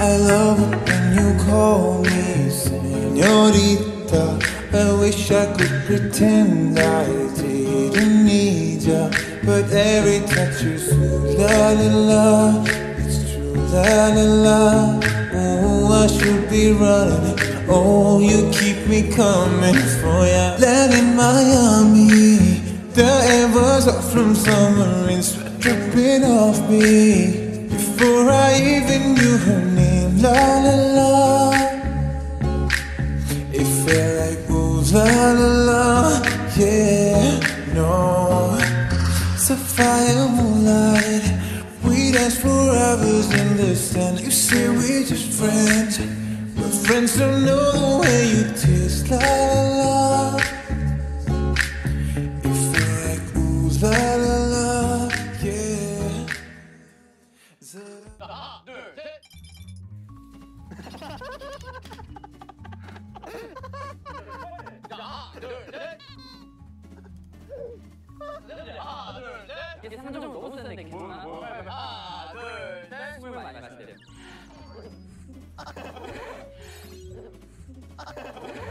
I love it when you call me senorita. I wish I could pretend I didn't need ya. But every touch is true, la la la. It's true, la la la. Oh, I should be running. Oh, you keep me coming for ya. Land in Miami. The air was hot from summer rain, sweat dripping off me. Before I even knew her name, la la la. It felt like ooh la la la, yeah, no. Sapphire moonlight, we danced for hours in the sand. You say we're just friends, but friends don't know the way you 하나, 둘, 셋. 하나, 둘, 셋. 하나, 둘, 셋. 이게 상정을 너무 쓰는데 괜찮아? 하나, 둘, 셋. 숨을 많이 마실 때.